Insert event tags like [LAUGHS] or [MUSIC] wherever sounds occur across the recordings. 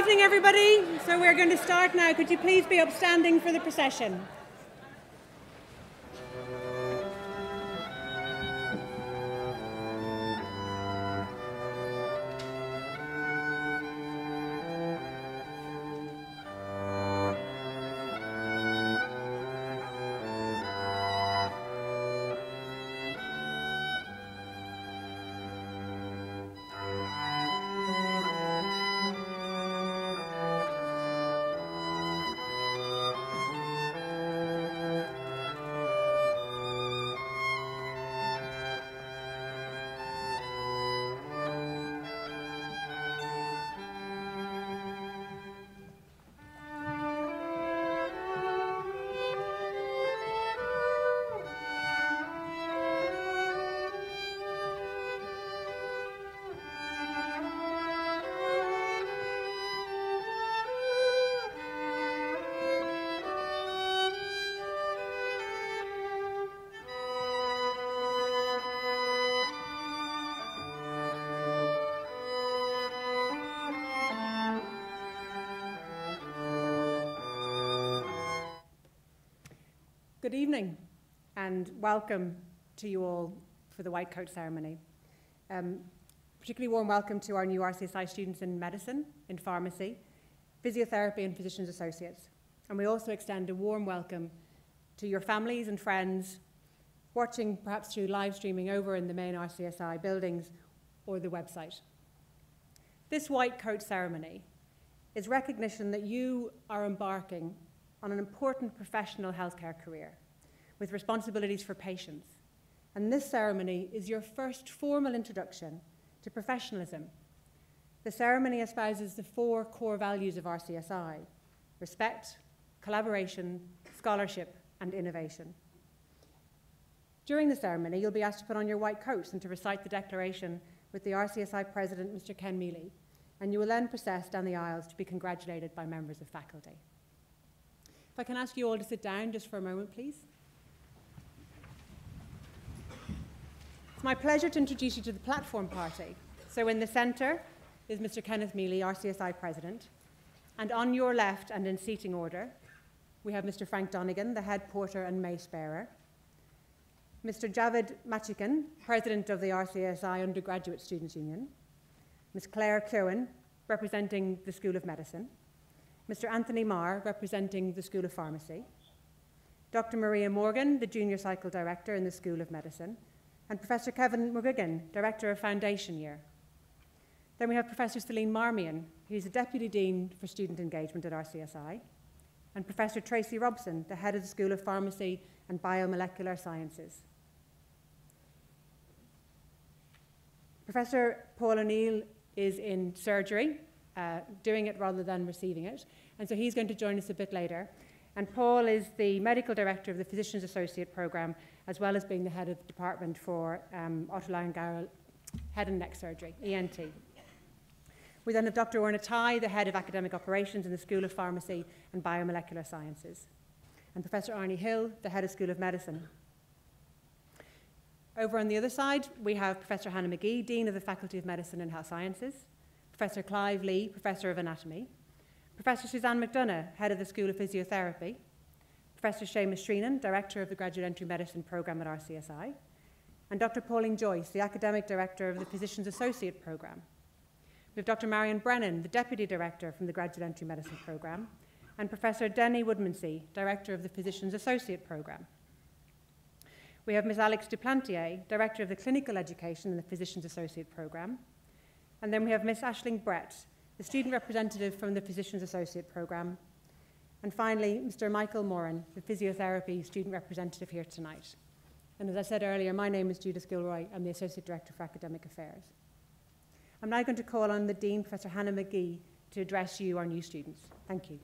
evening, everybody. So we're going to start now. Could you please be upstanding for the procession? And welcome to you all for the White Coat ceremony. Um, particularly warm welcome to our new RCSI students in medicine, in pharmacy, physiotherapy and physician's associates. And we also extend a warm welcome to your families and friends watching perhaps through live streaming over in the main RCSI buildings or the website. This White Coat ceremony is recognition that you are embarking on an important professional healthcare career with responsibilities for patients. And this ceremony is your first formal introduction to professionalism. The ceremony espouses the four core values of RCSI respect, collaboration, scholarship, and innovation. During the ceremony, you'll be asked to put on your white coats and to recite the declaration with the RCSI President, Mr. Ken Mealy, and you will then process down the aisles to be congratulated by members of faculty. If I can ask you all to sit down just for a moment, please. It's my pleasure to introduce you to the platform party. So in the centre is Mr. Kenneth Mealy, RCSI President. And on your left and in seating order, we have Mr. Frank Donegan, the head porter and mace bearer. Mr. Javid Machikan, President of the RCSI Undergraduate Students' Union. Ms. Claire Kirwan, representing the School of Medicine. Mr. Anthony Marr, representing the School of Pharmacy, Dr. Maria Morgan, the Junior Cycle Director in the School of Medicine, and Professor Kevin McGuigan, Director of Foundation Year. Then we have Professor Celine Marmion, who's the Deputy Dean for Student Engagement at RCSI, and Professor Tracy Robson, the Head of the School of Pharmacy and Biomolecular Sciences. Professor Paul O'Neill is in surgery uh, doing it rather than receiving it. And so he's going to join us a bit later. And Paul is the medical director of the Physician's Associate Programme, as well as being the head of the department for um, otolaryngology, head and neck surgery, ENT. We then have Dr. Orna Tai, the head of academic operations in the School of Pharmacy and Biomolecular Sciences, and Professor Arnie Hill, the head of School of Medicine. Over on the other side, we have Professor Hannah McGee, Dean of the Faculty of Medicine and Health Sciences, Professor Clive Lee, Professor of Anatomy, Professor Suzanne McDonough, Head of the School of Physiotherapy, Professor Seamus Sreenan, Director of the Graduate Entry Medicine Programme at RCSI, and Dr. Pauline Joyce, the Academic Director of the Physician's Associate Programme. We have Dr. Marion Brennan, the Deputy Director from the Graduate Entry Medicine Programme, and Professor Denny Woodmansey, Director of the Physician's Associate Programme. We have Ms. Alex Duplantier, Director of the Clinical Education in the Physician's Associate Programme, and then we have Ms. Ashling Brett, the student representative from the Physician's Associate Programme. And finally, Mr. Michael Moran, the physiotherapy student representative here tonight. And as I said earlier, my name is Judith Gilroy. I'm the Associate Director for Academic Affairs. I'm now going to call on the Dean, Professor Hannah McGee, to address you, our new students. Thank you.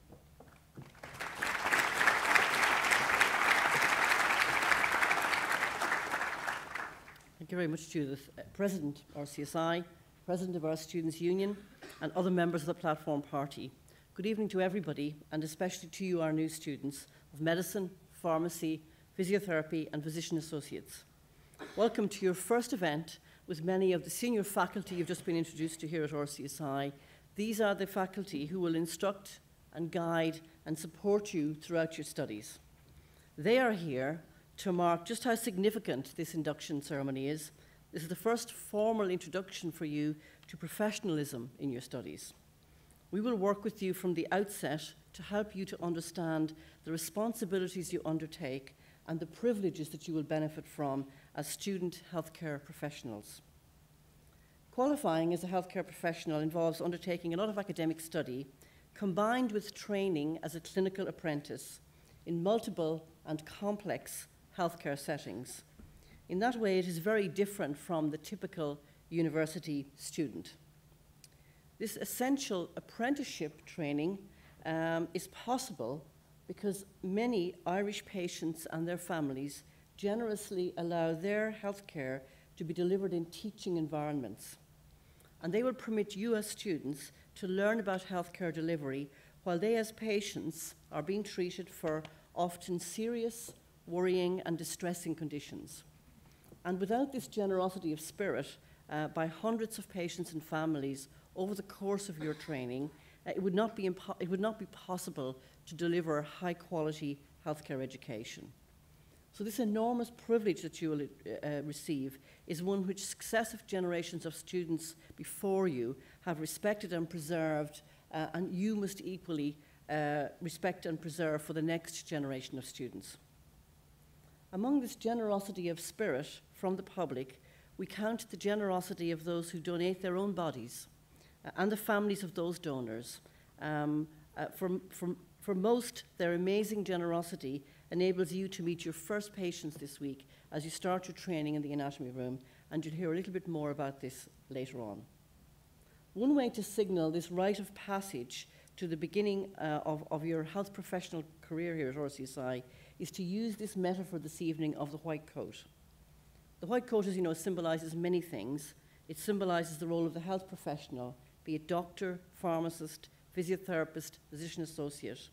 Thank you very much, Judith. Uh, President RCSI, President of our Students' Union, and other members of the Platform Party. Good evening to everybody, and especially to you, our new students of medicine, pharmacy, physiotherapy, and physician associates. Welcome to your first event with many of the senior faculty you've just been introduced to here at RCSI, These are the faculty who will instruct and guide and support you throughout your studies. They are here to mark just how significant this induction ceremony is. This is the first formal introduction for you to professionalism in your studies. We will work with you from the outset to help you to understand the responsibilities you undertake and the privileges that you will benefit from as student healthcare professionals. Qualifying as a healthcare professional involves undertaking a lot of academic study combined with training as a clinical apprentice in multiple and complex healthcare settings. In that way, it is very different from the typical university student. This essential apprenticeship training um, is possible because many Irish patients and their families generously allow their healthcare to be delivered in teaching environments. And they will permit US students to learn about healthcare delivery while they as patients are being treated for often serious, worrying and distressing conditions. And without this generosity of spirit uh, by hundreds of patients and families over the course of your training, uh, it, would not be it would not be possible to deliver high quality healthcare education. So, this enormous privilege that you will uh, uh, receive is one which successive generations of students before you have respected and preserved, uh, and you must equally uh, respect and preserve for the next generation of students. Among this generosity of spirit from the public, we count the generosity of those who donate their own bodies and the families of those donors. Um, uh, for, for, for most, their amazing generosity enables you to meet your first patients this week as you start your training in the anatomy room, and you'll hear a little bit more about this later on. One way to signal this rite of passage to the beginning uh, of, of your health professional career here at RCSI is to use this metaphor this evening of the white coat. The white coat, as you know, symbolizes many things. It symbolizes the role of the health professional, be it doctor, pharmacist, physiotherapist, physician associate.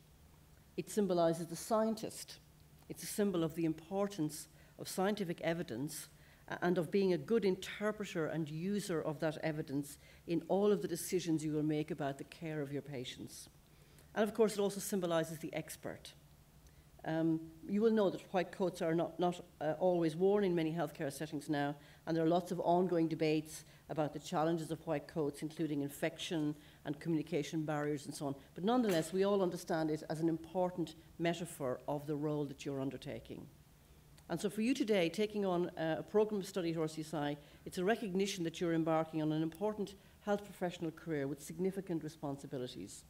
It symbolizes the scientist. It's a symbol of the importance of scientific evidence uh, and of being a good interpreter and user of that evidence in all of the decisions you will make about the care of your patients. And of course, it also symbolizes the expert. Um, you will know that white coats are not, not uh, always worn in many healthcare settings now, and there are lots of ongoing debates about the challenges of white coats, including infection and communication barriers and so on. But nonetheless, we all understand it as an important metaphor of the role that you're undertaking. And so for you today, taking on uh, a programme of study at RCSI, it's a recognition that you're embarking on an important health professional career with significant responsibilities.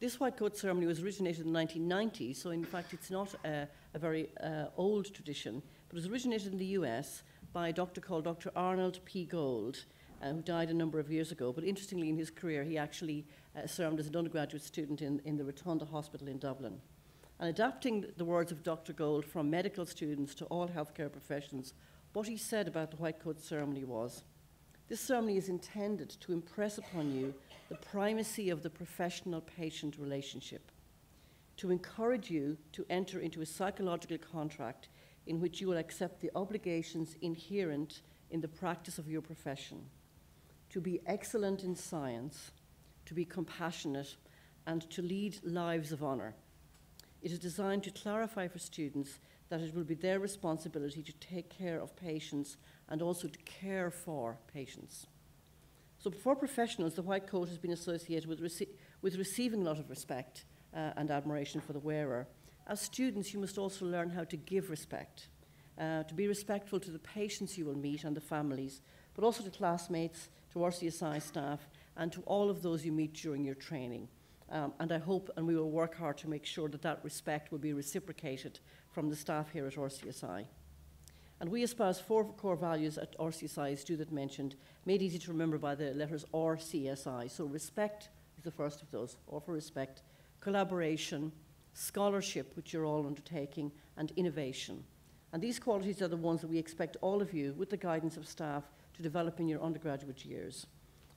This white coat ceremony was originated in the 1990s, so in fact it's not a, a very uh, old tradition, but it was originated in the US by a doctor called Dr. Arnold P. Gold, uh, who died a number of years ago. But interestingly, in his career, he actually uh, served as an undergraduate student in, in the Rotunda Hospital in Dublin. And adapting the words of Dr. Gold from medical students to all healthcare professions, what he said about the white coat ceremony was this ceremony is intended to impress upon you the primacy of the professional patient relationship, to encourage you to enter into a psychological contract in which you will accept the obligations inherent in the practice of your profession, to be excellent in science, to be compassionate, and to lead lives of honour. It is designed to clarify for students that it will be their responsibility to take care of patients and also to care for patients. So, for professionals, the white coat has been associated with, rece with receiving a lot of respect uh, and admiration for the wearer. As students, you must also learn how to give respect, uh, to be respectful to the patients you will meet and the families, but also to classmates, to RCSI staff, and to all of those you meet during your training. Um, and I hope and we will work hard to make sure that that respect will be reciprocated from the staff here at RCSI. And we espouse four core values at RCSI, as Judith mentioned, made easy to remember by the letters RCSI. So respect is the first of those, or for respect, collaboration, scholarship, which you're all undertaking, and innovation. And these qualities are the ones that we expect all of you, with the guidance of staff, to develop in your undergraduate years.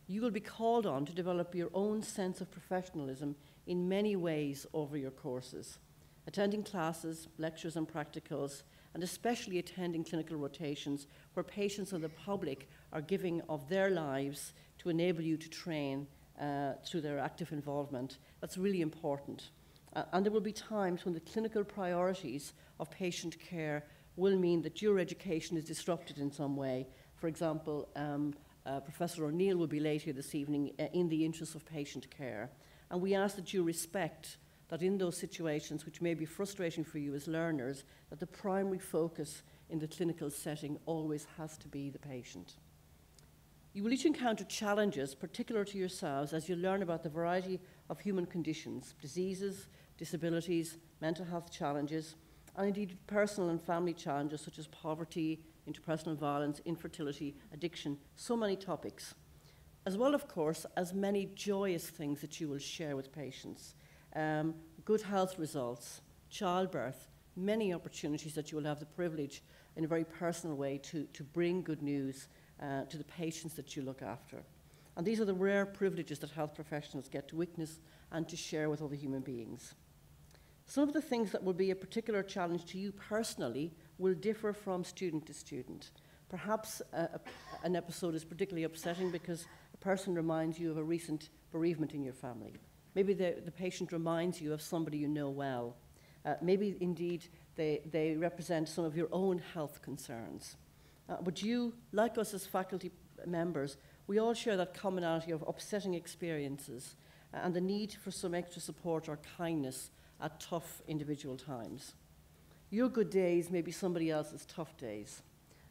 You will be called on to develop your own sense of professionalism in many ways over your courses attending classes, lectures, and practicals, and especially attending clinical rotations where patients and the public are giving of their lives to enable you to train uh, through their active involvement. That's really important. Uh, and there will be times when the clinical priorities of patient care will mean that your education is disrupted in some way. For example, um, uh, Professor O'Neill will be late here this evening uh, in the interest of patient care. And we ask that you respect that in those situations, which may be frustrating for you as learners, that the primary focus in the clinical setting always has to be the patient. You will each encounter challenges particular to yourselves as you learn about the variety of human conditions, diseases, disabilities, mental health challenges, and indeed personal and family challenges such as poverty, interpersonal violence, infertility, addiction, so many topics. As well, of course, as many joyous things that you will share with patients. Um, good health results, childbirth, many opportunities that you will have the privilege in a very personal way to, to bring good news uh, to the patients that you look after. And these are the rare privileges that health professionals get to witness and to share with other human beings. Some of the things that will be a particular challenge to you personally will differ from student to student. Perhaps a, a, an episode is particularly upsetting because a person reminds you of a recent bereavement in your family. Maybe the, the patient reminds you of somebody you know well. Uh, maybe indeed they, they represent some of your own health concerns. Uh, but you, like us as faculty members, we all share that commonality of upsetting experiences uh, and the need for some extra support or kindness at tough individual times. Your good days may be somebody else's tough days.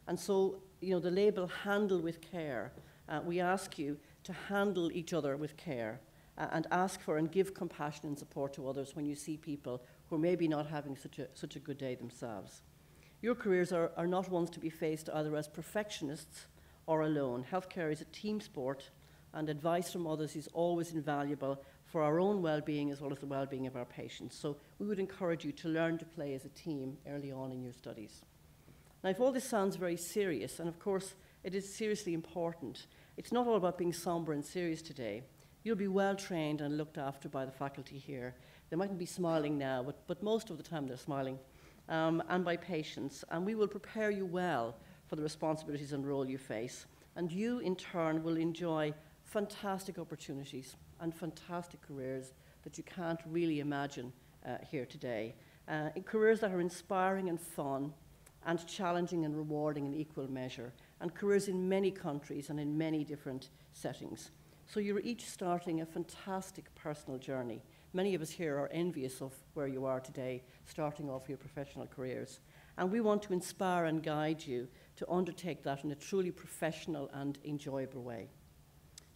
And so, you know, the label handle with care, uh, we ask you to handle each other with care uh, and ask for and give compassion and support to others when you see people who are maybe not having such a, such a good day themselves. Your careers are, are not ones to be faced either as perfectionists or alone. Healthcare is a team sport, and advice from others is always invaluable for our own well being as well as the well being of our patients. So we would encourage you to learn to play as a team early on in your studies. Now, if all this sounds very serious, and of course it is seriously important, it's not all about being somber and serious today. You'll be well trained and looked after by the faculty here. They mightn't be smiling now, but, but most of the time they're smiling, um, and by patients. And we will prepare you well for the responsibilities and role you face. And you, in turn, will enjoy fantastic opportunities and fantastic careers that you can't really imagine uh, here today. Uh, careers that are inspiring and fun, and challenging and rewarding in equal measure, and careers in many countries and in many different settings. So you're each starting a fantastic personal journey. Many of us here are envious of where you are today, starting off your professional careers. And we want to inspire and guide you to undertake that in a truly professional and enjoyable way.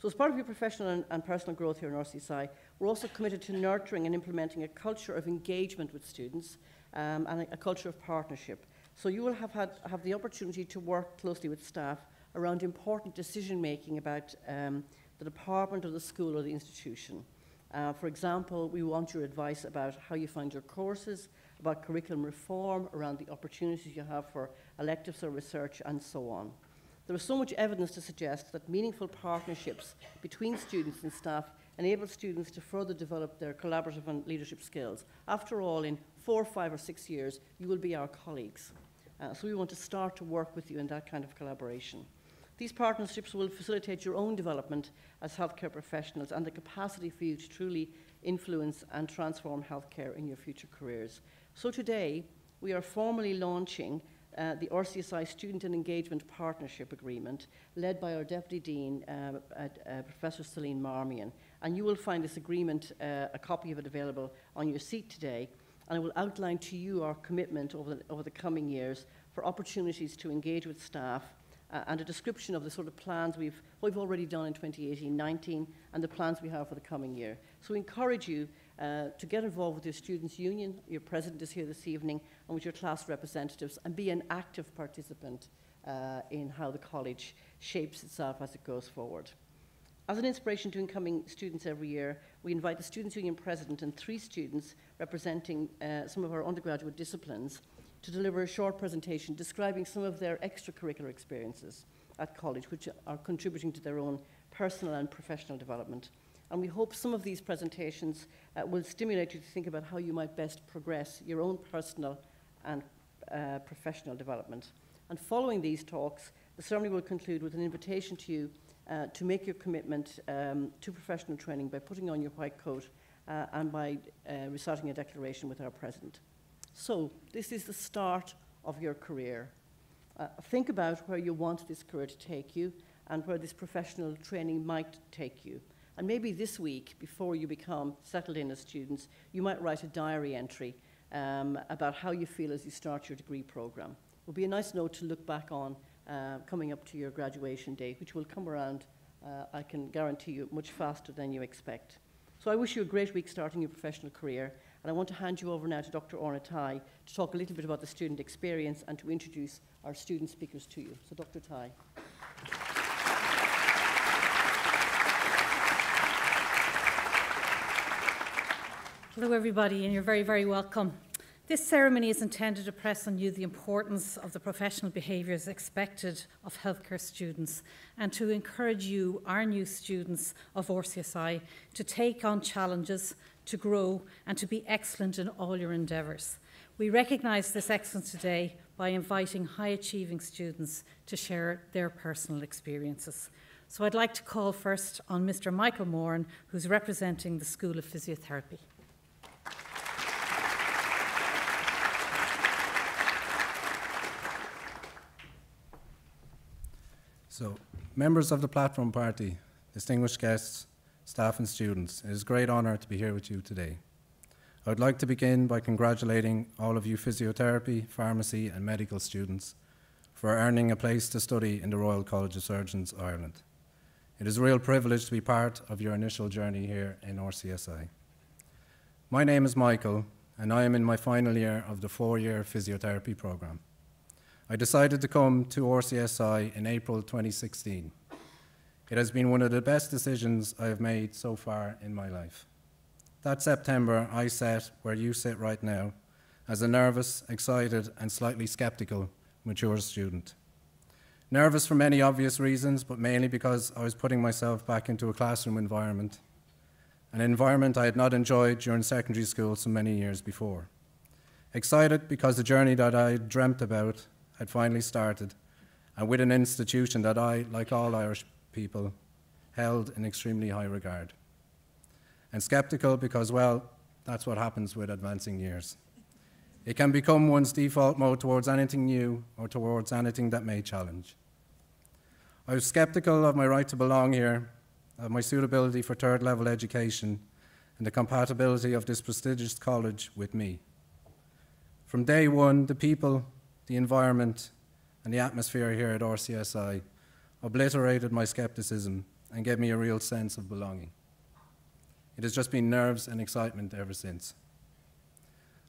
So, as part of your professional and, and, personal growth here in RCSI, we're also committed to nurturing and implementing a culture of engagement with students um, and a, a, culture of partnership. So, you will have, had, have the opportunity to work closely with staff around important decision making about um, the department or the school or the institution. Uh, for example, we want your advice about how you find your courses, about curriculum reform, around the opportunities you have for electives or research, and so on. There is so much evidence to suggest that meaningful partnerships between students and staff enable students to further develop their collaborative and leadership skills. After all, in four, five, or six years, you will be our colleagues. Uh, so we want to start to work with you in that kind of collaboration. These partnerships will facilitate your own development as healthcare professionals and the capacity for you to truly influence and transform healthcare in your future careers. So today, we are formally launching uh, the RCSI Student and Engagement Partnership Agreement, led by our Deputy Dean, uh, uh, Professor Celine Marmion. And you will find this agreement, uh, a copy of it available on your seat today. And I will outline to you our commitment over the, over the coming years for opportunities to engage with staff uh, and a description of the sort of plans we've, we've already done in 2018-19 and the plans we have for the coming year. So we encourage you uh, to get involved with your students' union. Your president is here this evening, and with your class representatives, and be an active participant uh, in how the college shapes itself as it goes forward. As an inspiration to incoming students every year, we invite the Students' Union President and three students representing uh, some of our undergraduate disciplines to deliver a short presentation describing some of their extracurricular experiences at college, which are contributing to their own personal and professional development. And we hope some of these presentations uh, will stimulate you to think about how you might best progress your own personal and uh, professional development. And following these talks, the ceremony will conclude with an invitation to you uh, to make your commitment um, to professional training by putting on your white coat uh, and by uh, reciting a declaration with our President. So, this is the start of your career. Uh, think about where you want this career to take you and where this professional training might take you. And maybe this week, before you become settled in as students, you might write a diary entry um, about how you feel as you start your degree program. It will be a nice note to look back on uh, coming up to your graduation day, which will come around, uh, I can guarantee you, much faster than you expect. So I wish you a great week starting your professional career, and I want to hand you over now to Dr. Orna Tai to talk a little bit about the student experience and to introduce our student speakers to you. So, Dr. Tai. Hello, everybody, and you're very, very welcome. This ceremony is intended to press on you the importance of the professional behaviours expected of healthcare students and to encourage you, our new students of RCSI, to take on challenges, to grow, and to be excellent in all your endeavours. We recognise this excellence today by inviting high achieving students to share their personal experiences. So I'd like to call first on Mr. Michael Moran, who's representing the School of Physiotherapy. So, members of the Platform Party, distinguished guests, staff and students, it is a great honour to be here with you today. I would like to begin by congratulating all of you physiotherapy, pharmacy and medical students for earning a place to study in the Royal College of Surgeons, Ireland. It is a real privilege to be part of your initial journey here in RCSI. My name is Michael, and I am in my final year of the four-year physiotherapy programme. I decided to come to RCSI in April 2016. It has been one of the best decisions I have made so far in my life. That September, I sat where you sit right now as a nervous, excited, and slightly skeptical mature student. Nervous for many obvious reasons, but mainly because I was putting myself back into a classroom environment, an environment I had not enjoyed during secondary school so many years before. Excited because the journey that I had dreamt about had finally started, and with an institution that I, like all Irish people, held in extremely high regard. And skeptical because, well, that's what happens with advancing years. It can become one's default mode towards anything new or towards anything that may challenge. I was skeptical of my right to belong here, of my suitability for third level education, and the compatibility of this prestigious college with me. From day one, the people, the environment, and the atmosphere here at RCSI obliterated my skepticism and gave me a real sense of belonging. It has just been nerves and excitement ever since.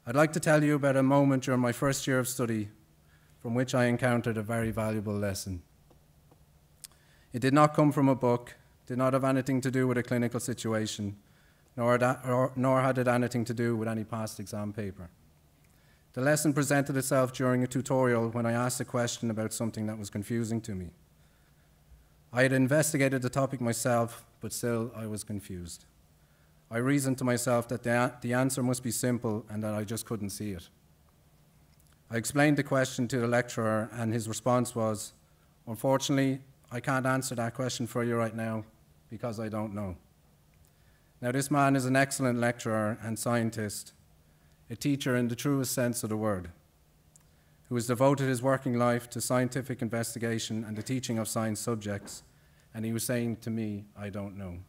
I'd like to tell you about a moment during my first year of study from which I encountered a very valuable lesson. It did not come from a book, did not have anything to do with a clinical situation, nor, nor had it anything to do with any past exam paper. The lesson presented itself during a tutorial when I asked a question about something that was confusing to me. I had investigated the topic myself, but still I was confused. I reasoned to myself that the, the answer must be simple and that I just couldn't see it. I explained the question to the lecturer, and his response was, Unfortunately, I can't answer that question for you right now because I don't know. Now, this man is an excellent lecturer and scientist, a teacher in the truest sense of the word, who has devoted his working life to scientific investigation and the teaching of science subjects, and he was saying to me, I don't know.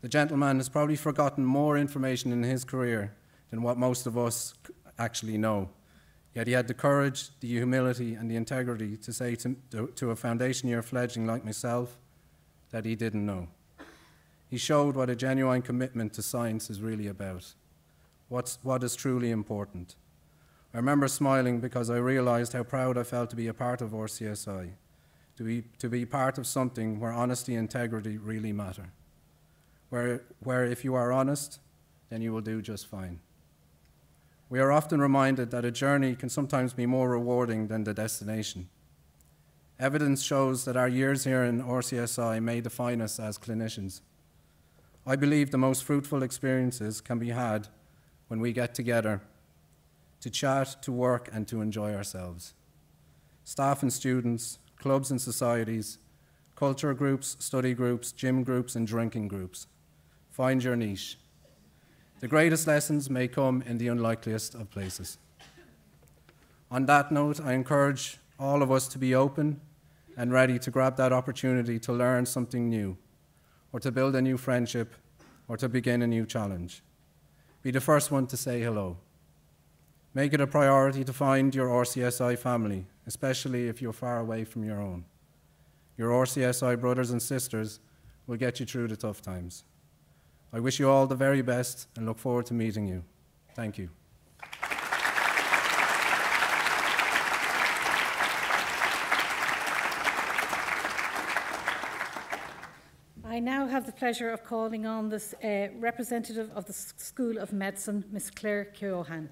The gentleman has probably forgotten more information in his career than what most of us actually know. Yet he had the courage, the humility, and the integrity to say to, to, a foundation year fledgling like myself that he didn't know. He showed what a genuine commitment to science is really about what's, what is truly important. I remember smiling because I realized how proud I felt to be a part of RCSI, to be, to be part of something where honesty and integrity really matter, where, where if you are honest, then you will do just fine. We are often reminded that a journey can sometimes be more rewarding than the destination. Evidence shows that our years here in RCSI may define us as clinicians. I believe the most fruitful experiences can be had when we get together to chat, to work, and to enjoy ourselves. Staff and students, clubs and societies, culture groups, study groups, gym groups, and drinking groups. Find your niche. The greatest lessons may come in the unlikeliest of places. On that note, I encourage all of us to be open and ready to grab that opportunity to learn something new, or to build a new friendship, or to begin a new challenge. Be the first one to say hello. Make it a priority to find your RCSI family, especially if you're far away from your own. Your RCSI brothers and sisters will get you through the tough times. I wish you all the very best and look forward to meeting you. Thank you. I now have the pleasure of calling on this uh, representative of the School of Medicine, Ms. Claire Keohan.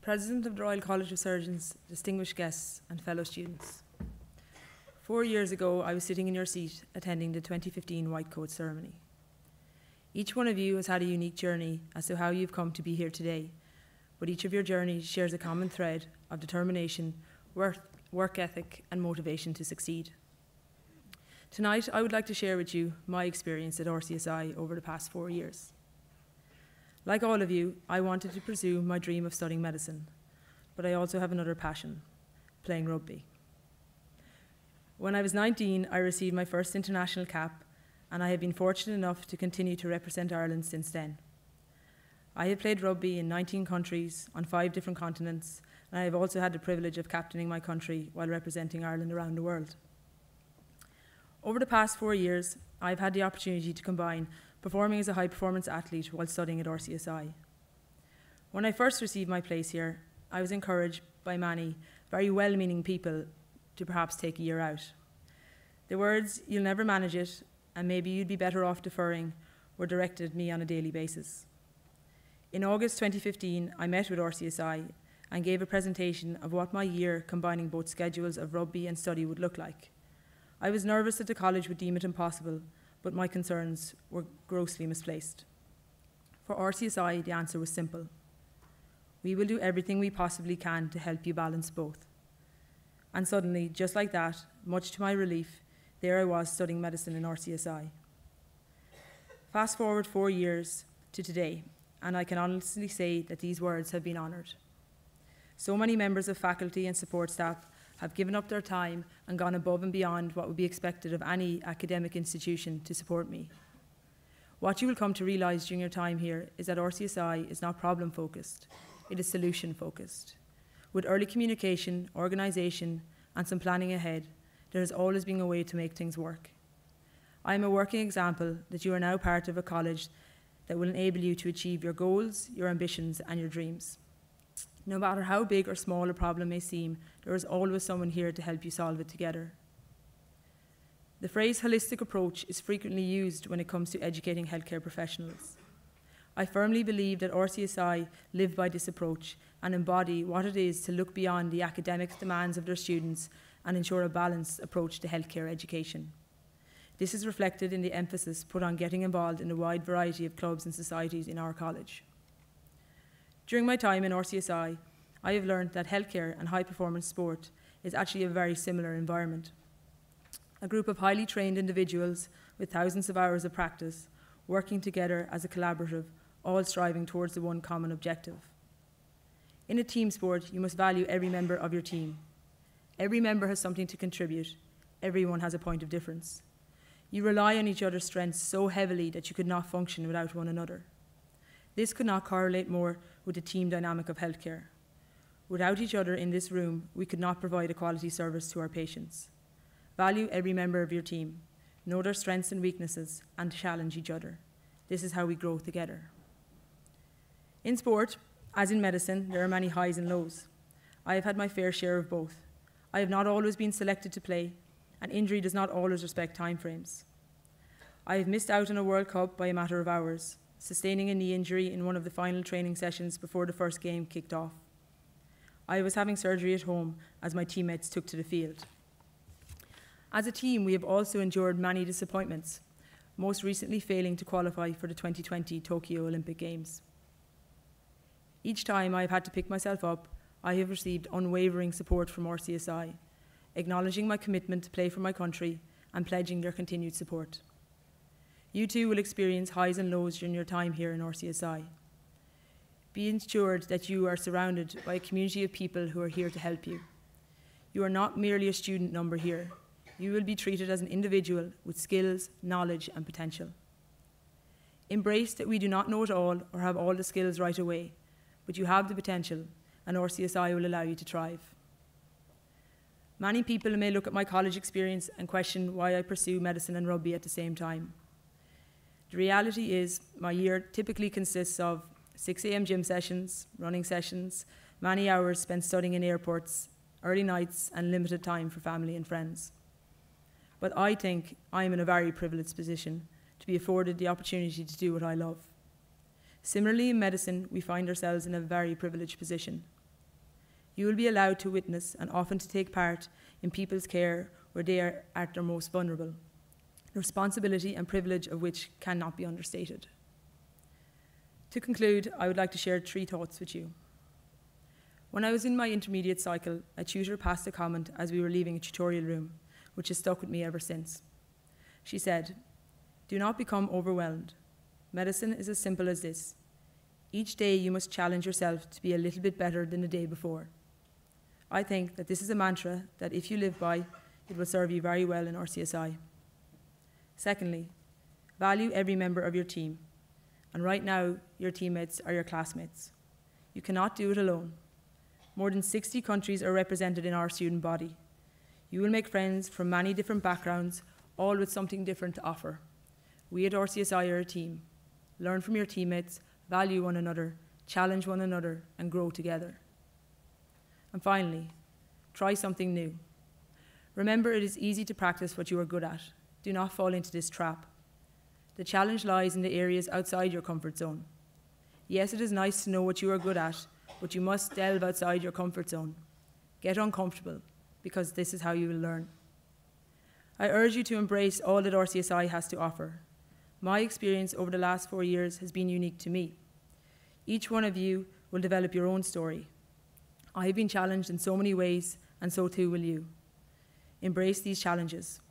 President of the Royal College of Surgeons, distinguished guests, and fellow students. Four years ago, I was sitting in your seat attending the 2015 White Coat ceremony. Each one of you has had a unique journey as to how you've come to be here today, but each of your journeys shares a common thread of determination, work, work ethic, and motivation to succeed. Tonight, I would like to share with you my experience at RCSI over the past four years. Like all of you, I wanted to pursue my dream of studying medicine, but I also have another passion playing rugby. When I was 19, I received my first international cap, and I have been fortunate enough to continue to represent Ireland since then. I have played rugby in 19 countries on five different continents, and I have also had the privilege of captaining my country while representing Ireland around the world. Over the past four years, I've had the opportunity to combine performing as a high performance athlete while studying at RCSI. When I first received my place here, I was encouraged by many very well meaning people to perhaps take a year out. The words, you'll never manage it, and maybe you'd be better off deferring, were directed at me on a daily basis. In August 2015, I met with RCSI and gave a presentation of what my year combining both schedules of rugby and study would look like. I was nervous that the college would deem it impossible, but my concerns were grossly misplaced. For RCSI, the answer was simple. We will do everything we possibly can to help you balance both. And suddenly, just like that, much to my relief, there I was studying medicine in RCSI. Fast forward four years to today, and I can honestly say that these words have been honoured. So many members of faculty and support staff have given up their time and gone above and beyond what would be expected of any academic institution to support me. What you will come to realise during your time here is that RCSI is not problem focused, it is solution focused. With early communication, organisation, and some planning ahead, there has always been a way to make things work. I am a working example that you are now part of a college that will enable you to achieve your goals, your ambitions, and your dreams. No matter how big or small a problem may seem, there is always someone here to help you solve it together. The phrase holistic approach is frequently used when it comes to educating healthcare professionals. I firmly believe that RCSI live by this approach and embody what it is to look beyond the academic demands of their students and ensure a balanced approach to healthcare education. This is reflected in the emphasis put on getting involved in a wide variety of clubs and societies in our college. During my time in RCSI, I have learned that healthcare and high performance sport is actually a very similar environment. A group of highly trained individuals with thousands of hours of practice working together as a collaborative, all striving towards the one common objective. In a team sport, you must value every member of your team. Every member has something to contribute, everyone has a point of difference. You rely on each other's strengths so heavily that you could not function without one another. This could not correlate more with the team dynamic of healthcare. Without each other in this room, we could not provide a quality service to our patients. Value every member of your team, know their strengths and weaknesses, and challenge each other. This is how we grow together. In sport, as in medicine, there are many highs and lows. I have had my fair share of both. I have not always been selected to play, and injury does not always respect timeframes. I have missed out on a World Cup by a matter of hours, sustaining a knee injury in one of the final training sessions before the first game kicked off. I was having surgery at home as my teammates took to the field. As a team, we have also endured many disappointments. most recently failing to qualify for the 2020 Tokyo Olympic Games. Each time I have had to pick myself up, I have received unwavering support from RCSI, acknowledging my commitment to play for my country and pledging their continued support. You too will experience highs and lows during your time here in RCSI. Be ensured that you are surrounded by a community of people who are here to help you. You are not merely a student number here. You will be treated as an individual with skills, knowledge, and potential. Embrace that we do not know it all or have all the skills right away, but you have the potential, and RCSI will allow you to thrive. Many people may look at my college experience and question why I pursue medicine and rugby at the same time. The reality is, my year typically consists of 6 a.m. gym sessions, running sessions, many hours spent studying in airports, early nights, and limited time for family and friends. But I think I'm in a very privileged position to be afforded the opportunity to do what I love. Similarly, in medicine, we find ourselves in a very privileged position. You will be allowed to witness and often to take part in people's care where they are at their most vulnerable the responsibility and privilege of which cannot be understated. To conclude, I would like to share three thoughts with you. When I was in my intermediate cycle, a tutor passed a comment as we were leaving a tutorial room, which has stuck with me ever since. She said, Do not become overwhelmed. Medicine is as simple as this. Each day you must challenge yourself to be a little bit better than the day before. I think that this is a mantra that if you live by, it will serve you very well in RCSI. Secondly, value every member of your team. And right now, your teammates are your classmates. You cannot do it alone. More than 60 countries are represented in our student body. You will make friends from many different backgrounds, all with something different to offer. We at RCSI are a team. Learn from your teammates, value one another, challenge one another, and grow together. And finally, try something new. Remember, it is easy to practice what you are good at do not fall into this trap. The challenge lies in the areas outside your comfort zone. Yes, it is nice to know what you are good at, but you must delve outside your comfort zone. Get uncomfortable, because this is how you will learn. I urge you to embrace all that RCSI has to offer. My experience over the last four years has been unique to me. Each one of you will develop your own story. I have been challenged in so many ways, and so too will you. Embrace these challenges.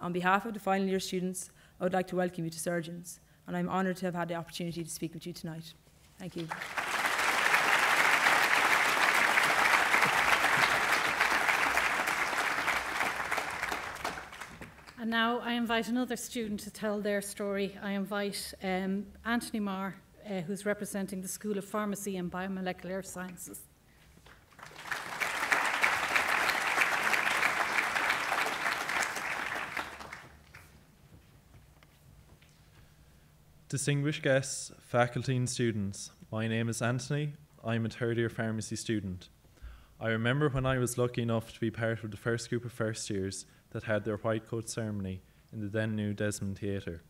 On behalf of the final year students, I would like to welcome you to Surgeons, and I'm honoured to have had the opportunity to speak with you tonight. Thank you. And now I invite another student to tell their story. I invite um, Anthony Marr, uh, who's representing the School of Pharmacy and Biomolecular Sciences. Distinguished guests, faculty, and students, my name is Anthony. I'm a third year pharmacy student. I remember when I was lucky enough to be part of the first group of first years that had their white coat ceremony in the then new Desmond Theatre.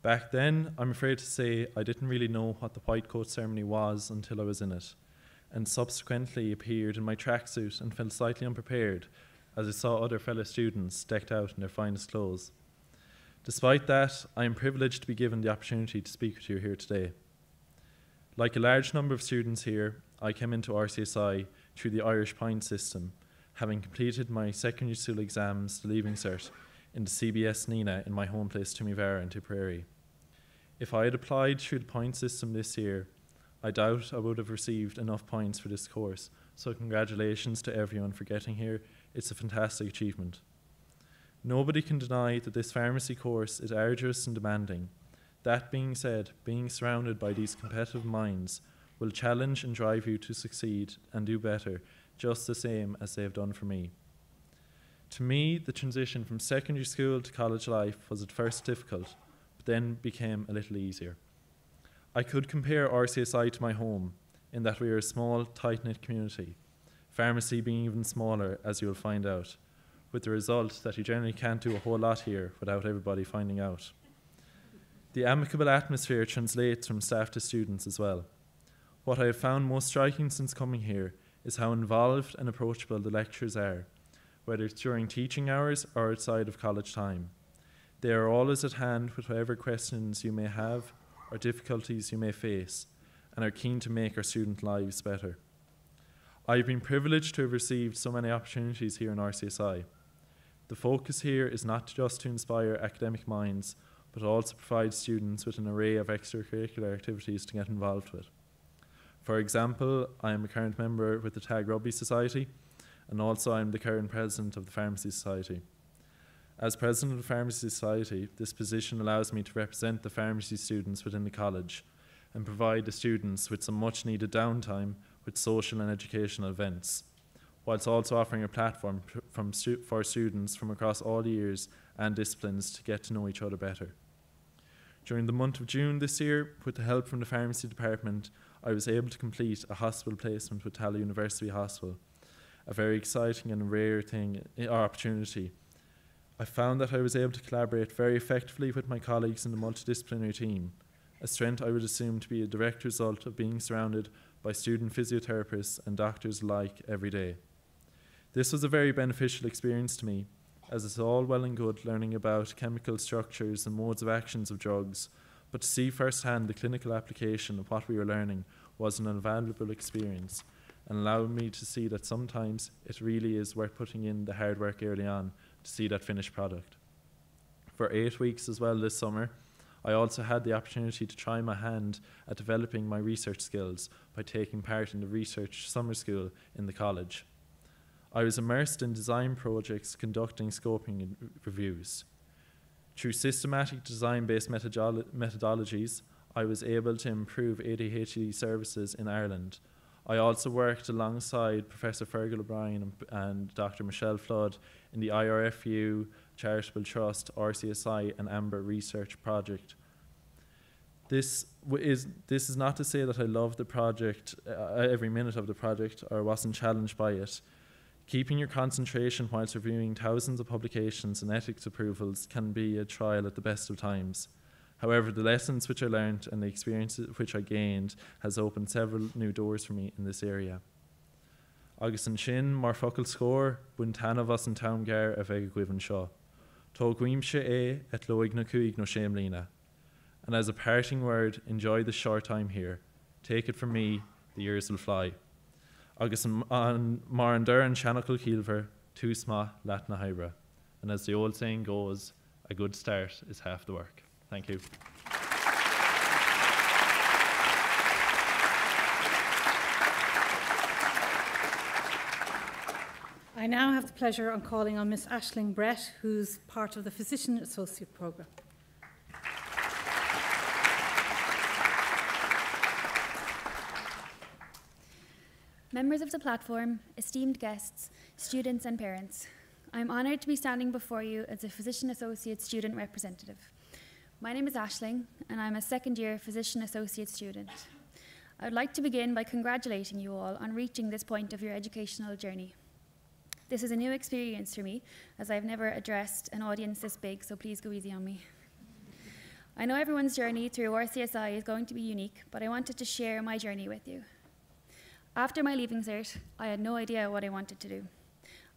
Back then, I'm afraid to say I didn't really know what the white coat ceremony was until I was in it, and subsequently appeared in my tracksuit and felt slightly unprepared as I saw other fellow students decked out in their finest clothes. Despite that, I am privileged to be given the opportunity to speak with you here today. Like a large number of students here, I came into RCSI through the Irish Point system, having completed my secondary school exams, the Leaving Cert, in the CBS Nenagh in my home place, Toomevara in Tipperary. If I had applied through the point system this year, I doubt I would have received enough points for this course, so congratulations to everyone for getting here. It's a fantastic achievement. Nobody can deny that this pharmacy course is arduous and demanding. That being said, being surrounded by these competitive minds will challenge and drive you to succeed and do better, just the same as they have done for me. To me, the transition from secondary school to college life was at first difficult, but then became a little easier. I could compare RCSI to my home in that we are a small, tight knit community, pharmacy being even smaller, as you will find out with the result that you generally can't do a whole lot here without everybody finding out. The amicable atmosphere translates from staff to students as well. What I have found most striking since coming here is how involved and approachable the lectures are, whether it's during teaching hours or outside of college time. They are always at hand with whatever questions you may have or difficulties you may face, and are keen to make our student lives better. I've been privileged to have received so many opportunities here in RCSI. The focus here is not just to inspire academic minds, but also provide students with an array of extracurricular activities to get involved with. For example, I am a current member with the Tag Rugby Society, and also I'm the current president of the Pharmacy Society. As president of the Pharmacy Society, this position allows me to represent the pharmacy students within the college and provide the students with some much needed downtime with social and educational events, whilst also offering a platform from stu- for students from across all years and disciplines to get to know each other better. During the month of June this year, with the help from the pharmacy department, I was able to complete a hospital placement with Tallaght University Hospital, a very exciting and rare thing or opportunity. I found that I was able to collaborate very effectively with my colleagues in the multidisciplinary team, a strength I would assume to be a direct result of being surrounded by student physiotherapists and doctors alike every day. This was a very beneficial experience to me, as it's all well and good learning about chemical structures and modes of actions of drugs, but to see firsthand the clinical application of what we were learning was an invaluable experience and allowed me to see that sometimes it really is worth putting in the hard work early on to see that finished product. For eight weeks as well this summer, I also had the opportunity to try my hand at developing my research skills by taking part in the research summer school in the college. I was immersed in design projects conducting scoping reviews. Through systematic design based methodolo- methodologies, I was able to improve ADHD services in Ireland. I also worked alongside Professor Fergal O'Brien and, Dr. Michelle Flood in the IRFU Charitable Trust, RCSI, and Amber Research Project. This is this is not to say that I loved the project uh, every minute of the project or wasn't challenged by it. Keeping your concentration whilst reviewing thousands of publications and ethics approvals can be a trial at the best of times. However, the lessons which I learned and the experiences which I gained has opened several new doors for me in this area. Agus an sin mar focail scór buin tanmh as an a bheith gcuimhan seo. Tá é et loig na cuaig no séimlína. And as a parting word, enjoy the short time here. Take it from me, the years will fly. Agus an, mar an dur an Chanachal Kielver, tú sma lat na. And as the old saying goes, a good start is half the work. Thank you. I now have the pleasure of calling on Miss Ashling Brett, who's part of the Physician Associate Programme. Members of the platform, esteemed guests, students, and parents, I'm honoured to be standing before you as a Physician Associate Student Representative. My name is Ashling, and I'm a second year Physician Associate student. I would like to begin by congratulating you all on reaching this point of your educational journey. This is a new experience for me, as I've never addressed an audience this big, so please go easy on me. I know everyone's journey through RCSI is going to be unique, but I wanted to share my journey with you. After my leaving cert, I had no idea what I wanted to do.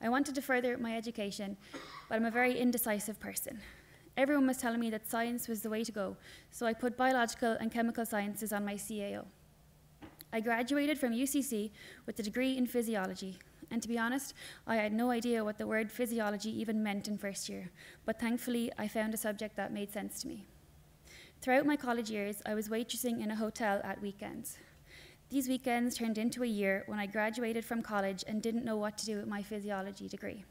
I wanted to further my education, but I'm a very indecisive person. Everyone was telling me that science was the way to go, so I put biological and chemical sciences on my CAO. I graduated from UCC with a degree in physiology, and to be honest, I had no idea what the word physiology even meant in first year, but thankfully I found a subject that made sense to me. Throughout my college years, I was waitressing in a hotel at weekends. These weekends turned into a year when I graduated from college and didn't know what to do with my physiology degree.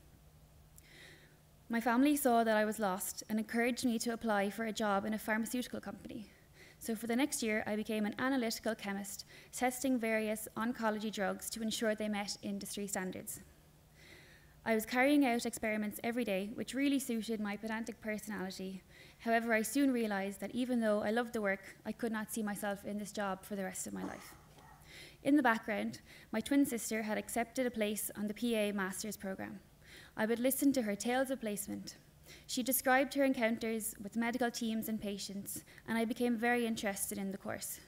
My family saw that I was lost and encouraged me to apply for a job in a pharmaceutical company. So, for the next year, I became an analytical chemist, testing various oncology drugs to ensure they met industry standards. I was carrying out experiments every day, which really suited my pedantic personality. However, I soon realized that even though I loved the work, I could not see myself in this job for the rest of my life. In the background, my twin sister had accepted a place on the PA Master's Programme. I would listen to her tales of placement. She described her encounters with medical teams and patients, and I became very interested in the course.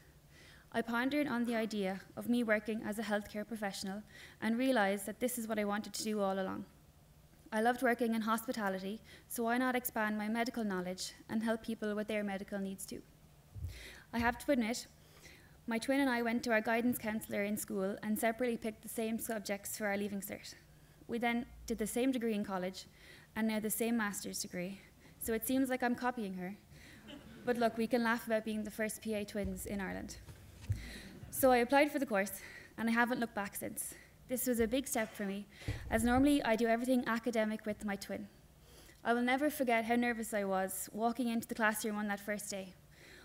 I pondered on the idea of me working as a healthcare professional and realised that this is what I wanted to do all along. I loved working in hospitality, so why not expand my medical knowledge and help people with their medical needs too? I have to admit, my twin and I went to our guidance counsellor in school and separately picked the same subjects for our leaving cert. We then did the same degree in college and now the same master's degree, so it seems like I'm copying her. But look, we can laugh about being the first PA twins in Ireland. So I applied for the course, and I haven't looked back since. This was a big step for me, as normally I do everything academic with my twin. I will never forget how nervous I was walking into the classroom on that first day.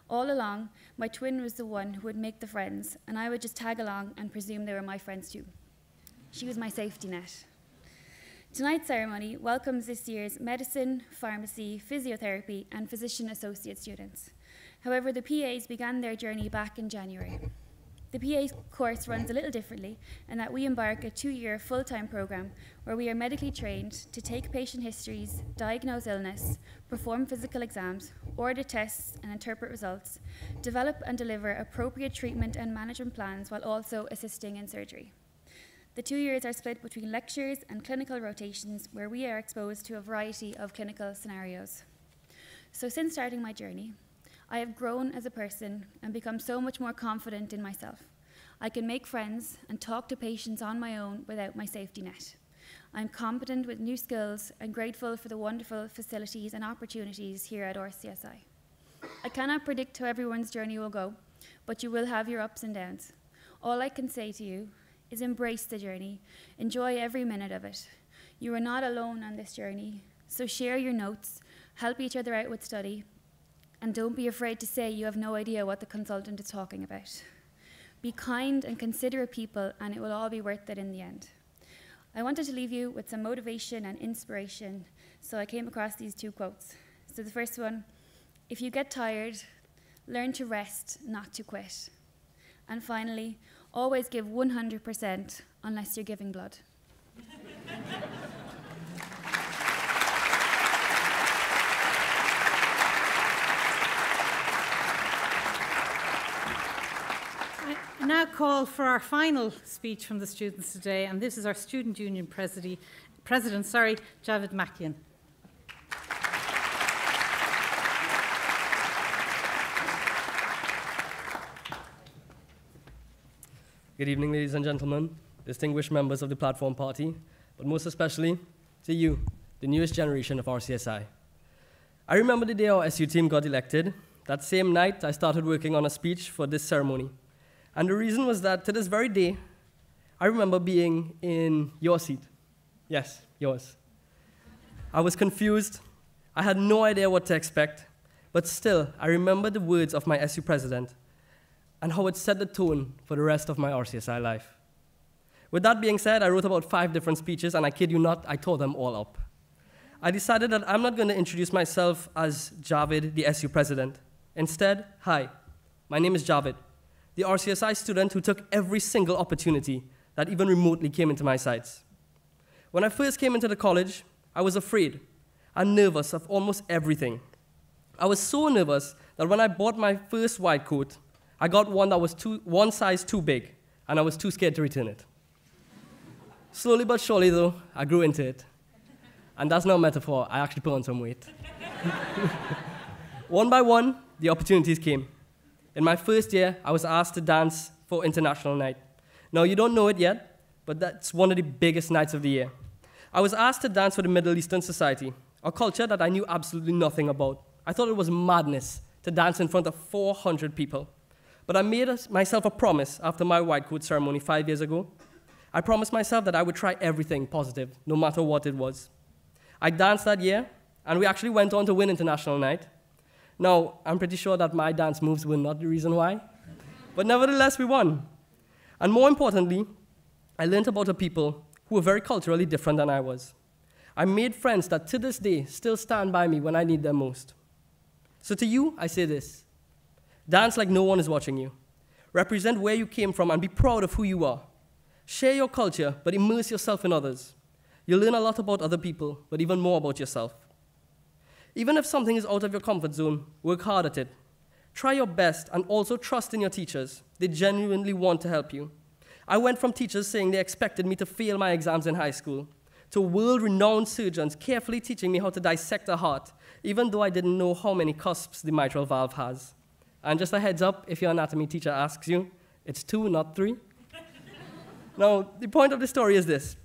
All along, my twin was the one who would make the friends, and I would just tag along and presume they were my friends too. She was my safety net. Tonight's ceremony welcomes this year's medicine, pharmacy, physiotherapy, and physician associate students. However, the PAs began their journey back in January. The PA course runs a little differently in that we embark a two year full time programme where we are medically trained to take patient histories, diagnose illness, perform physical exams, order tests and interpret results, develop and deliver appropriate treatment and management plans while also assisting in surgery. The two years are split between lectures and clinical rotations where we are exposed to a variety of clinical scenarios. So, since starting my journey, I have grown as a person and become so much more confident in myself. I can make friends and talk to patients on my own without my safety net. I'm competent with new skills and grateful for the wonderful facilities and opportunities here at RCSI. I cannot predict how everyone's journey will go, but you will have your ups and downs. All I can say to you is embrace the journey, enjoy every minute of it. You are not alone on this journey, so share your notes, help each other out with study, and don't be afraid to say you have no idea what the consultant is talking about. Be kind and considerate people, and it will all be worth it in the end. I wanted to leave you with some motivation and inspiration, so I came across these two quotes. So the first one if you get tired, learn to rest, not to quit. And finally, always give 100% unless you're giving blood. [LAUGHS] now call for our final speech from the students today, and this is our Student Union President, President sorry, Javid Makian. Good evening, ladies and gentlemen, distinguished members of the Platform Party, but most especially to you, the newest generation of RCSI. I remember the day our SU team got elected. That same night, I started working on a speech for this ceremony. And the reason was that to this very day, I remember being in your seat. Yes, yours. I was confused. I had no idea what to expect. But still, I remember the words of my SU president and how it set the tone for the rest of my RCSI life. With that being said, I wrote about five different speeches, and I kid you not, I tore them all up. I decided that I'm not going to introduce myself as Javid, the SU president. Instead, hi, my name is Javid, the RCSI student who took every single opportunity that even remotely came into my sights. When I first came into the college, I was afraid and nervous of almost everything. I was so nervous that when I bought my first white coat, I got one that was one size too big, and I was too scared to return it. Slowly but surely, though, I grew into it. And that's no metaphor, I actually put on some weight. [LAUGHS] one by one, the opportunities came. In my first year, I was asked to dance for International Night. Now, you don't know it yet, but that's one of the biggest nights of the year. I was asked to dance for the Middle Eastern Society, a culture that I knew absolutely nothing about. I thought it was madness to dance in front of 400 people. But I made myself a promise after my white coat ceremony five years ago. I promised myself that I would try everything positive, no matter what it was. I danced that year, and we actually went on to win International Night. Now, I'm pretty sure that my dance moves were not the reason why, but nevertheless, we won. And more importantly, I learned about a people who were very culturally different than I was. I made friends that to this day still stand by me when I need them most. So to you, I say this Dance like no one is watching you. Represent where you came from and be proud of who you are. Share your culture, but immerse yourself in others. You'll learn a lot about other people, but even more about yourself. Even if something is out of your comfort zone, work hard at it. Try your best and also trust in your teachers. They genuinely want to help you. I went from teachers saying they expected me to fail my exams in high school to world renowned surgeons carefully teaching me how to dissect a heart, even though I didn't know how many cusps the mitral valve has. And just a heads up if your anatomy teacher asks you, it's two, not three. [LAUGHS] now, the point of the story is this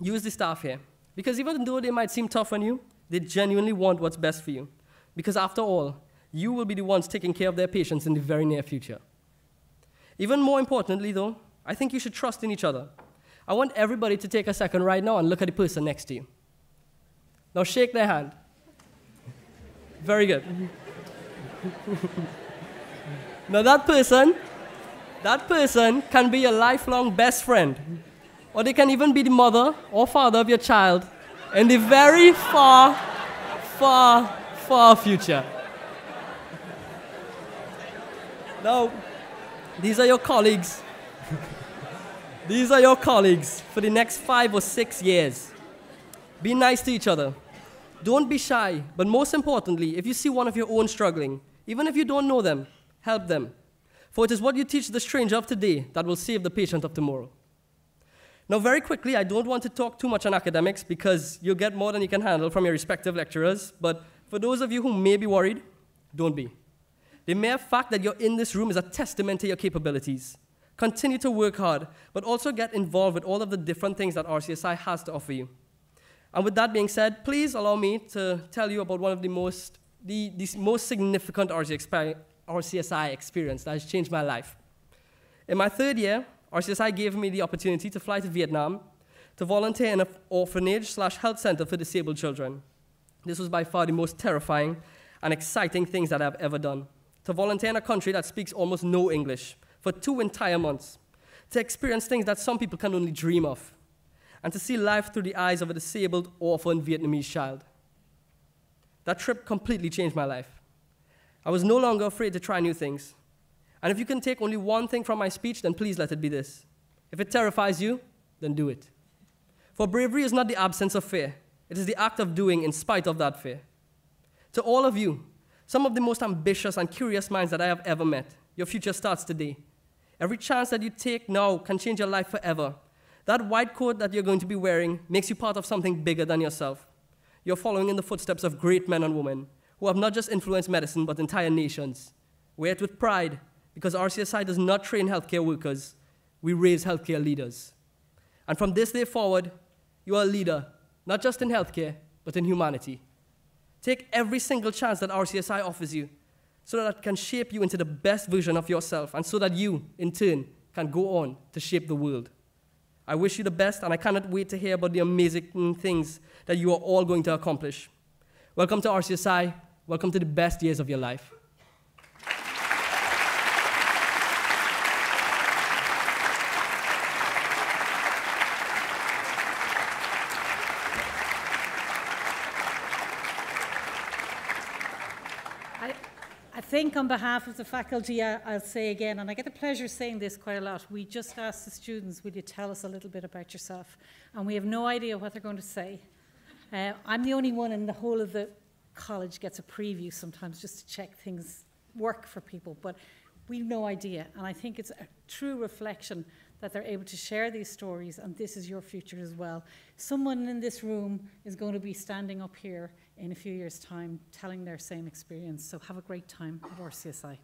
use the staff here. Because even though they might seem tough on you, they genuinely want what's best for you. Because after all, you will be the ones taking care of their patients in the very near future. Even more importantly, though, I think you should trust in each other. I want everybody to take a second right now and look at the person next to you. Now shake their hand. Very good. [LAUGHS] now that person, that person can be your lifelong best friend. Or they can even be the mother or father of your child in the very far, far, far future. Now, these are your colleagues. [LAUGHS] these are your colleagues for the next five or six years. Be nice to each other. Don't be shy, but most importantly, if you see one of your own struggling, even if you don't know them, help them. For it is what you teach the stranger of today that will save the patient of tomorrow. Now, very quickly, I don't want to talk too much on academics because you'll get more than you can handle from your respective lecturers. But for those of you who may be worried, don't be. The mere fact that you're in this room is a testament to your capabilities. Continue to work hard, but also get involved with all of the different things that RCSI has to offer you. And with that being said, please allow me to tell you about one of the most, the, the most significant RCSI experience that has changed my life. In my third year, RCSI gave me the opportunity to fly to Vietnam to volunteer in an orphanage slash health center for disabled children. This was by far the most terrifying and exciting things that I've ever done. To volunteer in a country that speaks almost no English for two entire months. To experience things that some people can only dream of. And to see life through the eyes of a disabled, orphan Vietnamese child. That trip completely changed my life. I was no longer afraid to try new things. And if you can take only one thing from my speech, then please let it be this. If it terrifies you, then do it. For bravery is not the absence of fear, it is the act of doing in spite of that fear. To all of you, some of the most ambitious and curious minds that I have ever met, your future starts today. Every chance that you take now can change your life forever. That white coat that you're going to be wearing makes you part of something bigger than yourself. You're following in the footsteps of great men and women who have not just influenced medicine, but entire nations. Wear it with pride because RCSI does not train healthcare workers, we raise healthcare leaders. And from this day forward, you are a leader, not just in healthcare, but in humanity. Take every single chance that RCSI offers you so that it can shape you into the best version of yourself and so that you, in turn, can go on to shape the world. I wish you the best, and I cannot wait to hear about the amazing things that you are all going to accomplish. Welcome to RCSI. Welcome to the best years of your life. Think on behalf of the faculty, I, I'll say again, and I get the pleasure of saying this quite a lot, we just ask the students, will you tell us a little bit about yourself? And we have no idea what they're going to say. Uh, I'm the only one in the whole of the college gets a preview sometimes just to check things work for people, but we've no idea. And I think it's a true reflection that they're able to share these stories, and this is your future as well. Someone in this room is going to be standing up here in a few years' time telling their same experience. So have a great time at RCSI.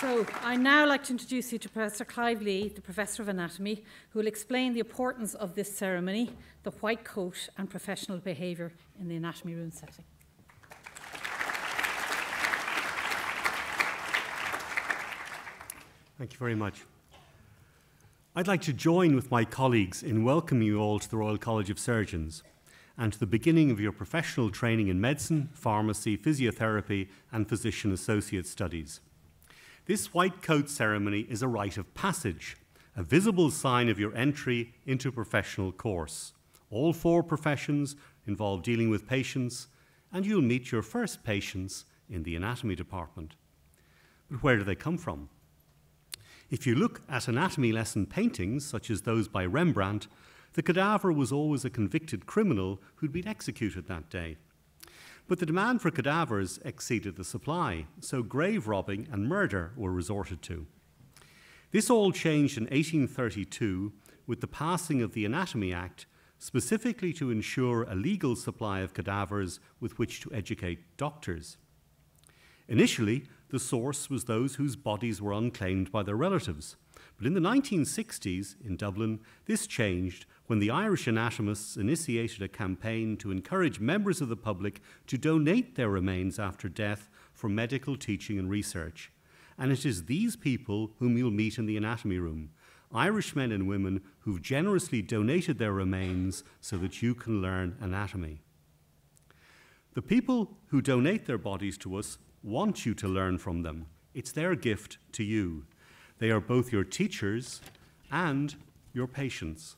So I now like to introduce you to Professor Clive Lee, the Professor of Anatomy, who will explain the importance of this ceremony, the white coat and professional behaviour in the anatomy room setting. Thank you very much. I'd like to join with my colleagues in welcoming you all to the Royal College of Surgeons and to the beginning of your professional training in medicine, pharmacy, physiotherapy, and physician associate studies. This white coat ceremony is a rite of passage, a visible sign of your entry into a professional course. All four professions involve dealing with patients, and you'll meet your first patients in the anatomy department. But where do they come from? If you look at anatomy lesson paintings, such as those by Rembrandt, the cadaver was always a convicted criminal who'd been executed that day. But the demand for cadavers exceeded the supply, so grave robbing and murder were resorted to. This all changed in 1832 with the passing of the Anatomy Act, specifically to ensure a legal supply of cadavers with which to educate doctors. Initially, the source was those whose bodies were unclaimed by their relatives. But in the 1960s, in Dublin, this changed when the Irish anatomists initiated a campaign to encourage members of the public to donate their remains after death for medical teaching and research. And it is these people whom you'll meet in the anatomy room Irish men and women who've generously donated their remains so that you can learn anatomy. The people who donate their bodies to us want you to learn from them. It's their gift to you. They are both your teachers and your patients.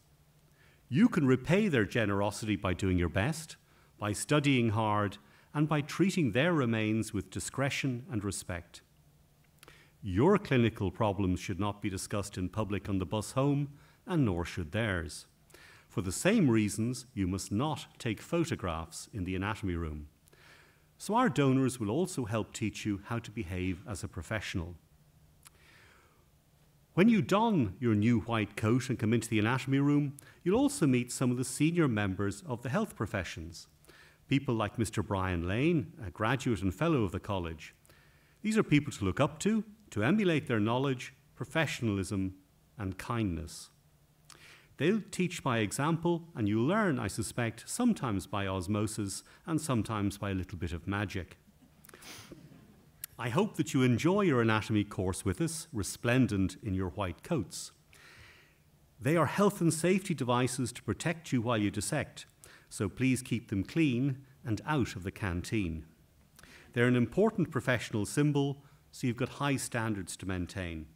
You can repay their generosity by doing your best, by studying hard, and by treating their remains with discretion and respect. Your clinical problems should not be discussed in public on the bus home, and nor should theirs. For the same reasons, you must not take photographs in the anatomy room. So, our donors will also help teach you how to behave as a professional. When you don your new white coat and come into the anatomy room, you'll also meet some of the senior members of the health professions. People like Mr. Brian Lane, a graduate and fellow of the college. These are people to look up to, to emulate their knowledge, professionalism, and kindness. They'll teach by example, and you'll learn, I suspect, sometimes by osmosis and sometimes by a little bit of magic. I hope that you enjoy your anatomy course with us, resplendent in your white coats. They are health and safety devices to protect you while you dissect, so please keep them clean and out of the canteen. They're an important professional symbol, so you've got high standards to maintain.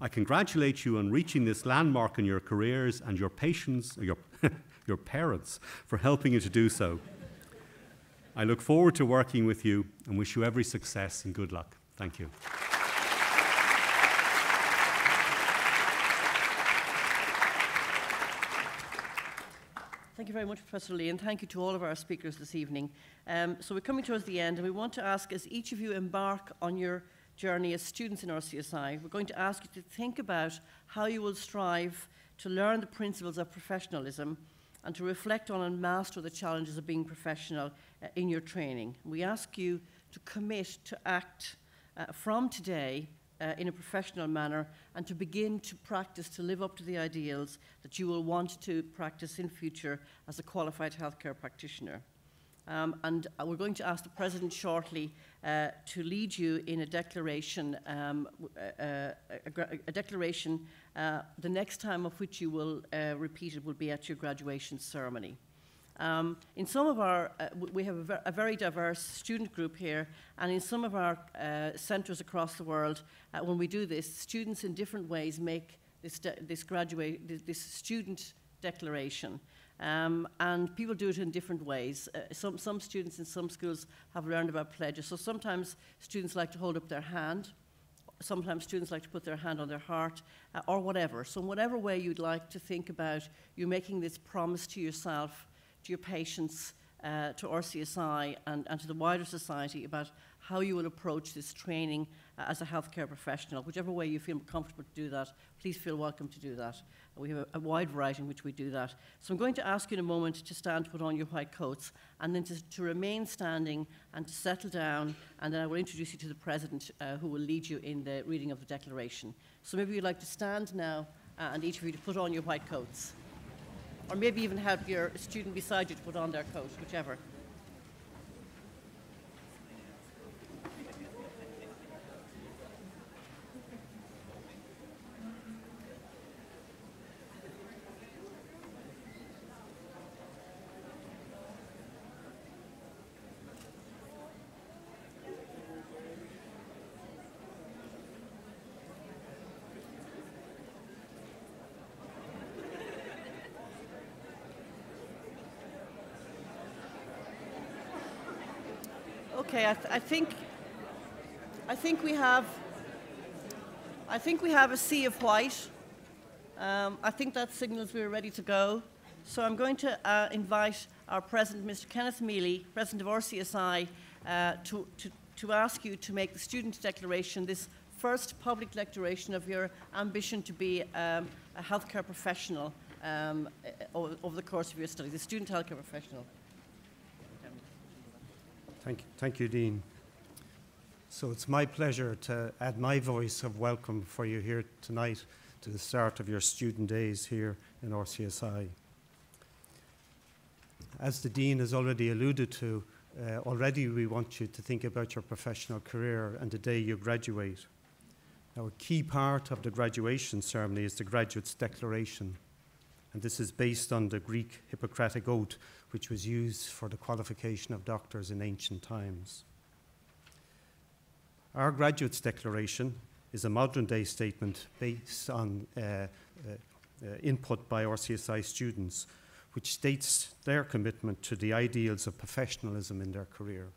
I congratulate you on reaching this landmark in your careers and your patients, your, [LAUGHS] your parents, for helping you to do so. I look forward to working with you and wish you every success and good luck. Thank you. Thank you very much, Professor Lee, and thank you to all of our speakers this evening. Um, so we're coming towards the end, and we want to ask, as each of you embark on your journey as students in RCSI, we're going to ask you to think about how you will strive to learn the principles of professionalism and to reflect on and master the challenges of being professional uh, in your training. We ask you to commit to act uh, from today uh, in a professional manner and to begin to practice to live up to the ideals that you will want to practice in future as a qualified healthcare practitioner. Um, and uh, we're going to ask the President shortly uh, to lead you in a declaration, um, uh, uh a, a, a, declaration uh, the next time of which you will uh, repeat it will be at your graduation ceremony. Um, in some of our, uh, we have a, ver a, very diverse student group here, and in some of our centres across the world, when we do this, students in different ways make this, this graduate, this student declaration. Um, and people do it in different ways. Uh, some, some students in some schools have learned about pledges. So sometimes students like to hold up their hand. Sometimes students like to put their hand on their heart uh, or whatever. So in whatever way you'd like to think about you making this promise to yourself to your patients, uh, to RCSI, and, and to the wider society about how you will approach this training uh, as a healthcare professional. Whichever way you feel comfortable to do that, please feel welcome to do that. We have a, a, wide variety in which we do that. So I'm going to ask you in a moment to stand put on your white coats and then to, to remain standing and to settle down and then I will introduce you to the President uh, who will lead you in the reading of the declaration. So maybe you'd like to stand now uh, and each of you to put on your white coats or maybe even help your student beside you to put on their coat, whichever. Okay, I, th I, think I think we have I think we have a sea of white. Um, I think that signals we're ready to go. So I'm going to uh, invite our president, Mr. Kenneth Mealy, president of RCSI, uh, to, to, to ask you to make the student declaration, this first public declaration of your ambition to be um, a healthcare professional um, over the course of your studies, a student healthcare professional. Thank you, thank you, Dean. So it's my pleasure to add my voice of welcome for you here tonight to the start of your student days here in RCSI. As the Dean has already alluded to, uh, already we want you to think about your professional career and the day you graduate. Now, a key part of the graduation ceremony is the graduate's declaration, and this is based on the Greek Hippocratic Oath, which was used for the qualification of doctors in ancient times. Our graduate's declaration is a modern day statement based on uh, uh, uh, input by RCSI students, which states their commitment to the ideals of professionalism in their career.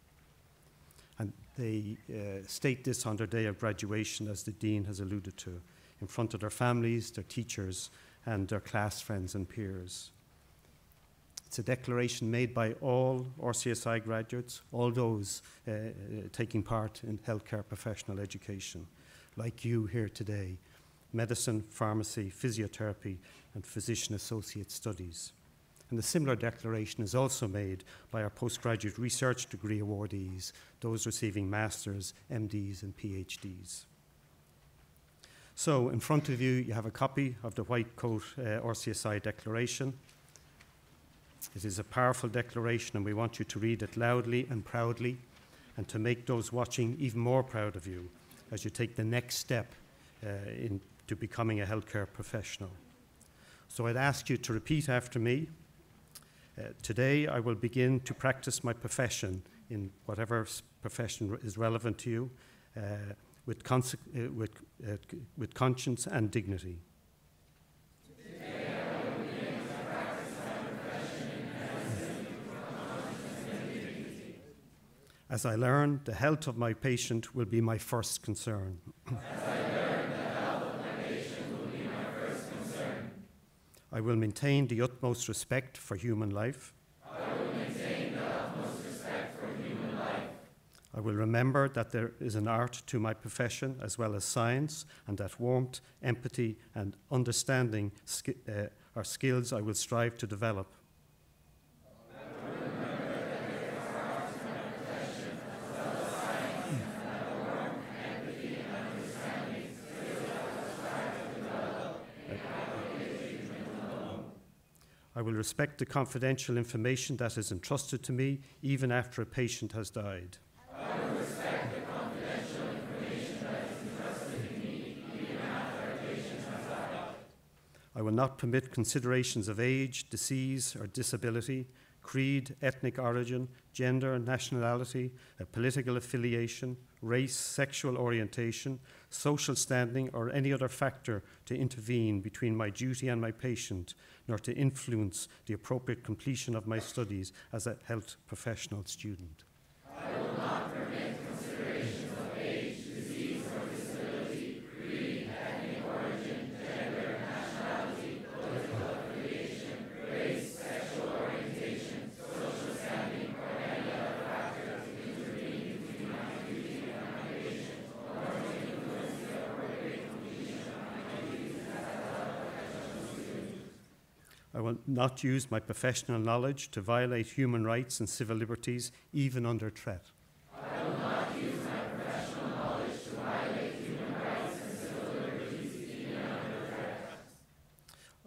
And they uh, state this on their day of graduation, as the Dean has alluded to, in front of their families, their teachers, and their class friends and peers. It's a declaration made by all RCSI graduates, all those uh, uh, taking part in healthcare professional education, like you here today medicine, pharmacy, physiotherapy, and physician associate studies. And a similar declaration is also made by our postgraduate research degree awardees, those receiving masters, MDs, and PhDs. So, in front of you, you have a copy of the White Coat uh, RCSI declaration. It is a powerful declaration, and we want you to read it loudly and proudly, and to make those watching even more proud of you as you take the next step uh, into becoming a healthcare professional. So I'd ask you to repeat after me. Uh, today, I will begin to practice my profession in whatever profession is relevant to you uh, with, uh, with, uh, with conscience and dignity. As I learn, the health of my patient will be my first concern. I will maintain the utmost respect for human life. I will maintain the utmost respect for human life. I will remember that there is an art to my profession as well as science, and that warmth, empathy, and understanding uh, are skills I will strive to develop. I will respect the confidential information that is entrusted to me even after a patient has died. I will not permit considerations of age, disease, or disability, creed, ethnic origin, gender, nationality, political affiliation, race, sexual orientation, social standing, or any other factor to intervene between my duty and my patient, nor to influence the appropriate completion of my studies as a health professional student. I will not use my professional knowledge to violate human rights and civil liberties, even under threat.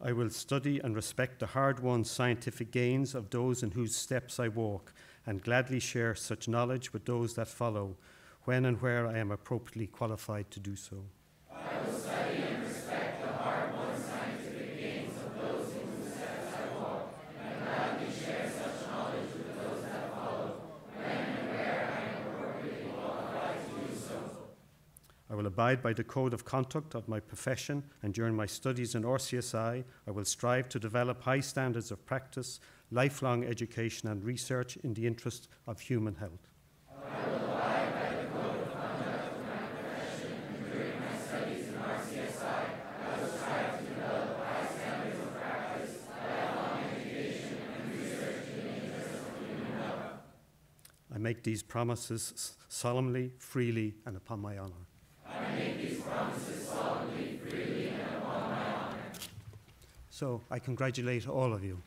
I will study and respect the hard won scientific gains of those in whose steps I walk, and gladly share such knowledge with those that follow, when and where I am appropriately qualified to do so. Abide by the code of conduct of my profession, and during my studies in RCSI, I will strive to develop high standards of practice, lifelong education, and research in the interest of human health. I make these promises s- solemnly, freely, and upon my honour. So I congratulate all of you.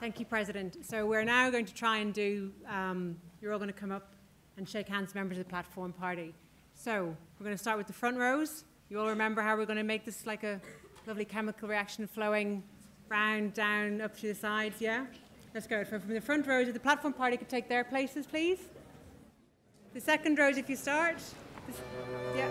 Thank you, President. So we're now going to try and do, um, you're all going to come up and shake hands, members of the platform party. So we're going to start with the front rows. You all remember how we're going to make this like a lovely chemical reaction flowing round, down, up to the sides, yeah? Let's go. From, from the front rows, if the platform party could take their places, please. The second rows, if you start. This-. Yeah.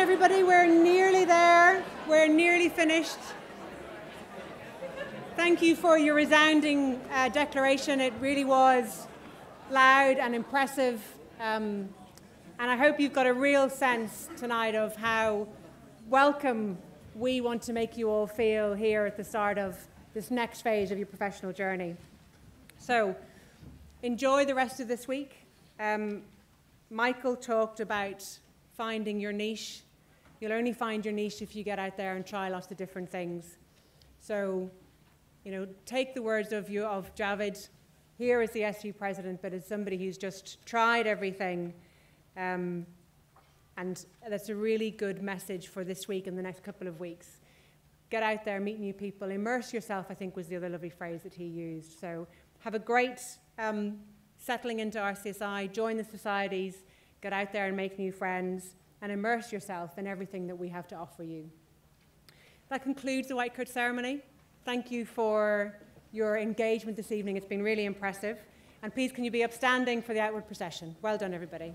Everybody. We're nearly there. We're nearly finished. Thank you for your resounding uh, declaration. It really was loud and impressive. Um, and I hope you've got a real sense tonight of how welcome we want to make you all feel here at the start of this next phase of your professional journey. So, enjoy the rest of this week. Um, Michael talked about finding your niche. You'll only find your niche if you get out there and try lots of different things. So, you know, take the words of you of Javid here as the SU president, but as somebody who's just tried everything. Um, and that's a really good message for this week and the next couple of weeks. Get out there, meet new people, immerse yourself, I think was the other lovely phrase that he used. So have a great um, settling into RCSI, join the societies, get out there and make new friends, and immerse yourself in everything that we have to offer you. That concludes the White Coat ceremony. Thank you for your engagement this evening. It's been really impressive. And please, can you be upstanding for the outward procession? Well done, everybody.